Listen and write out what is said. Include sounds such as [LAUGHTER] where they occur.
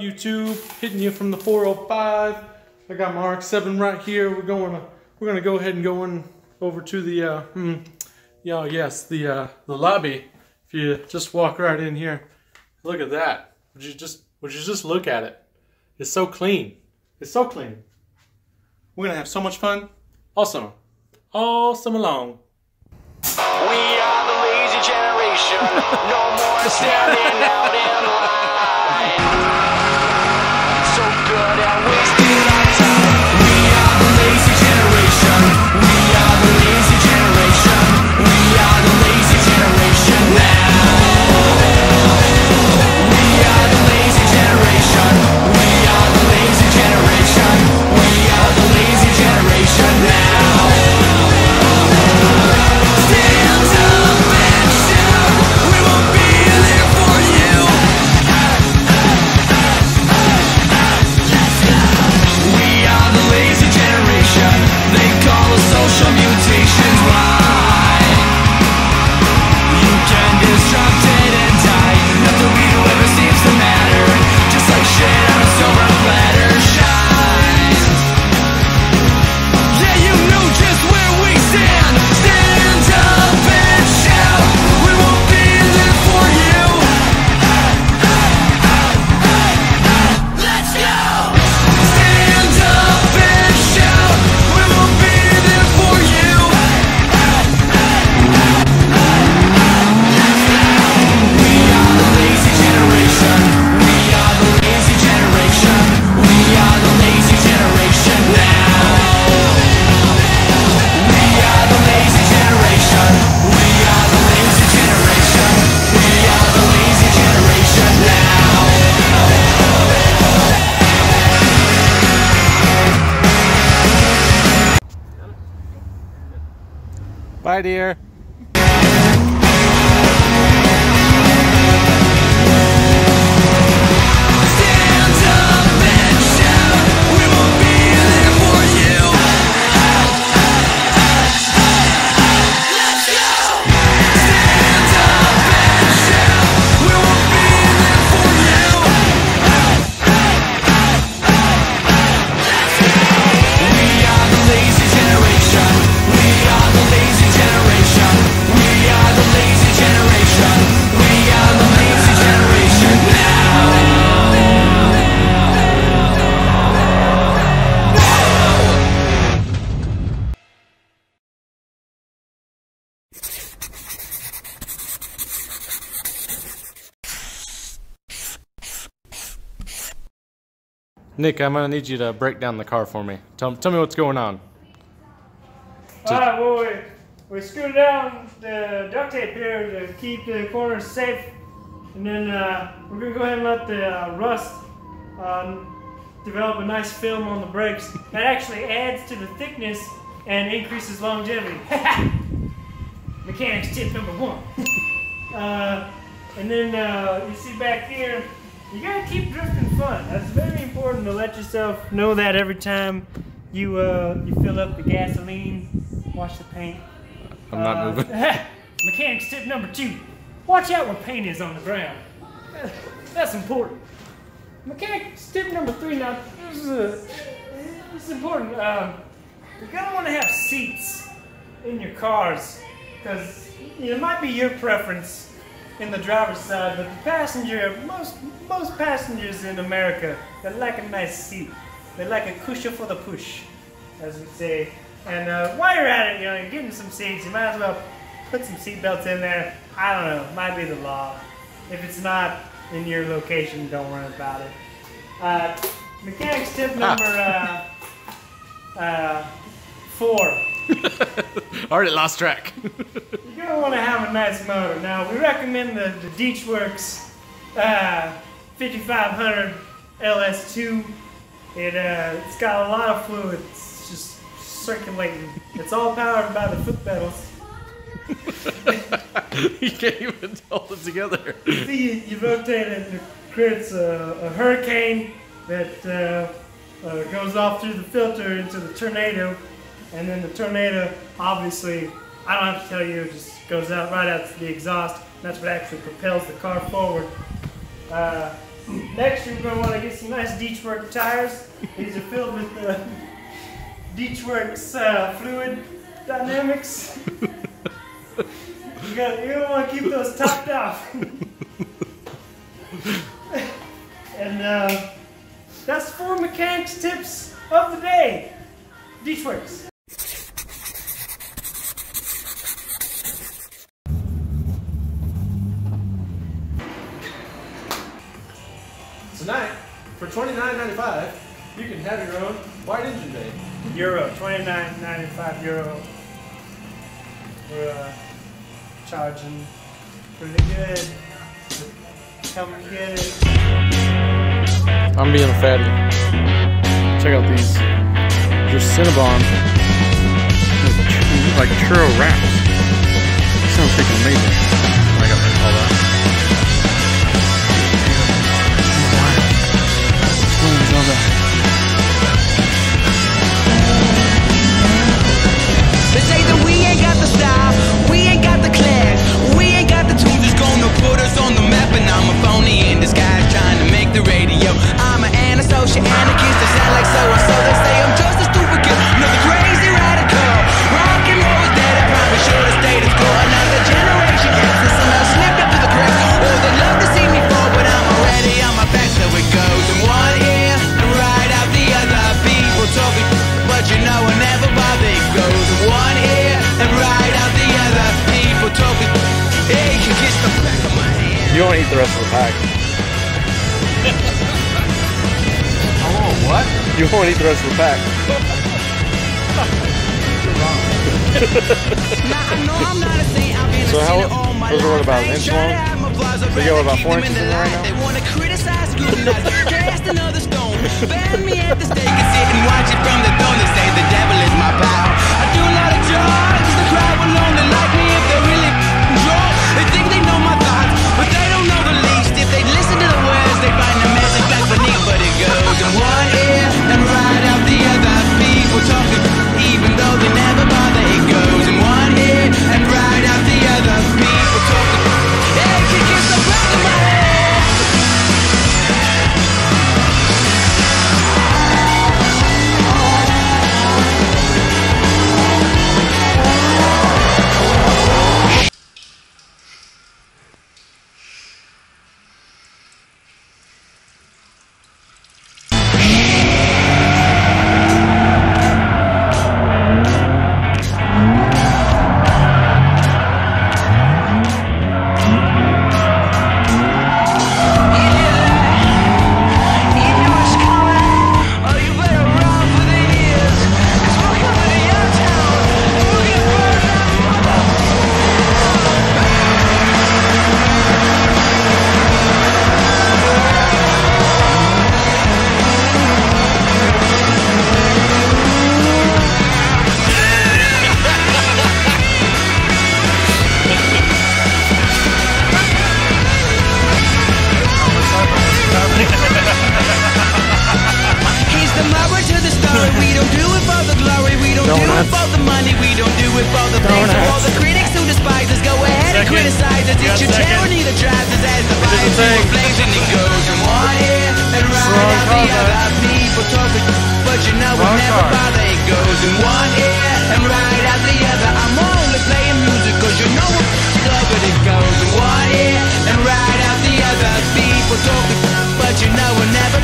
YouTube? Hitting you from the 405. I got my RX-7 right here. We're going to we're gonna go ahead and go in over to the uh, hmm, yeah yes the uh, the lobby. If you just walk right in here, look at that. Would you just would you just look at it? It's so clean. It's so clean. We're gonna have so much fun all summer, all summer long. We are the lazy generation. No more standing out in line. So good at Bye, dear. Nick, I'm gonna need you to break down the car for me. Tell, tell me what's going on. Alright, well, we, we screwed down the duct tape here to keep the corners safe. And then uh, we're to go ahead and let the uh, rust um, develop a nice film on the brakes. That actually adds to the thickness and increases longevity. [LAUGHS] Mechanics tip number one. [LAUGHS] uh, and then uh, you see back here, you gotta keep drifting fun. That's very important to let yourself know that every time you uh, you fill up the gasoline, wash the paint. I'm not Uh, moving. [LAUGHS] Mechanics tip number two: watch out where paint is on the ground. That's important. Mechanics tip number three. Now this is, a, this is important. Um, you're gonna want to have seats in your cars because it might be your preference in the driver's side, but the passenger, most most passengers in America, they like a nice seat. They like a cushion for the push, as we say. And uh, while you're at it, you know, you're getting some seats. You might as well put some seat belts in there. I don't know, might be the law. If it's not in your location, don't worry about it. Uh, mechanics tip number uh, uh, four. Already lost track. You're gonna want to have a nice motor. Now, we recommend the, the Deechworks uh, 5500 LS2. It, uh, it's got a lot of fluid. It's just circulating. It's all powered by the foot pedals. [LAUGHS] you can't even hold it together. See, you, you rotate it it creates a, a hurricane that uh, uh, goes off through the filter into the tornado. And then the tornado, obviously, I don't have to tell you, it just goes out right out the exhaust. That's what actually propels the car forward. Uh, Next, you're going to want to get some nice Deechwork tires. These are filled with uh, Deechworks uh, fluid dynamics. You got you don't want to keep those topped off. [LAUGHS] and uh, that's four mechanics tips of the day. Deechworks. $29.95, you can have your own white engine bay. Euro, 29.95 euro. We're uh, charging pretty good. Come and get it. I'm being a fatty. Check out these. They're Cinnabon. Like churro wraps. Sounds freaking amazing. I got to call that. Hand. You won't eat the rest of the pack. Oh, what? You won't eat the rest of the pack. Now I know I'm not a saint. I've been a So how- sinner those are what, about an inch long? have my flaws. I'd They go about four them in inches the in right now? [LAUGHS] it for the. So all the critics who despise us, go ahead and criticize us. It's your second. tyranny that drives us as the fire thing. a and it goes from one ear and right out the other. People talking, but you know it Wrong never bother. It goes in one ear and right out the other. I'm only playing music 'cause you know what love but it goes in one ear and right out the other. People talking, but you know it never